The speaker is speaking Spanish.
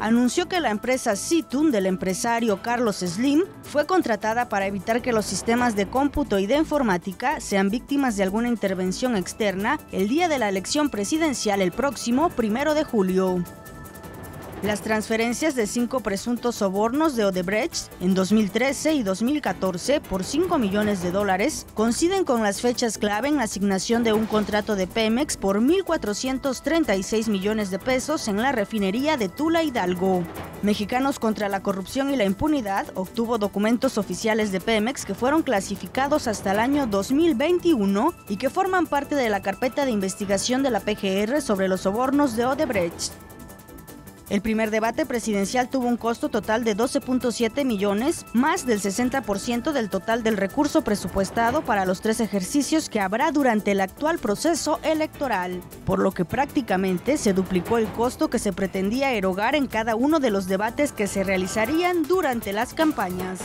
anunció que la empresa Situn del empresario Carlos Slim fue contratada para evitar que los sistemas de cómputo y de informática sean víctimas de alguna intervención externa el día de la elección presidencial el próximo primero de julio. Las transferencias de cinco presuntos sobornos de Odebrecht en 2013 y 2014 por 5 millones de dólares coinciden con las fechas clave en la asignación de un contrato de Pemex por 1.436 millones de pesos en la refinería de Tula Hidalgo. Mexicanos contra la corrupción y la impunidad obtuvo documentos oficiales de Pemex que fueron clasificados hasta el año 2021 y que forman parte de la carpeta de investigación de la PGR sobre los sobornos de Odebrecht. El primer debate presidencial tuvo un costo total de 12.7 millones, más del 60% del total del recurso presupuestado para los tres ejercicios que habrá durante el actual proceso electoral, por lo que prácticamente se duplicó el costo que se pretendía erogar en cada uno de los debates que se realizarían durante las campañas.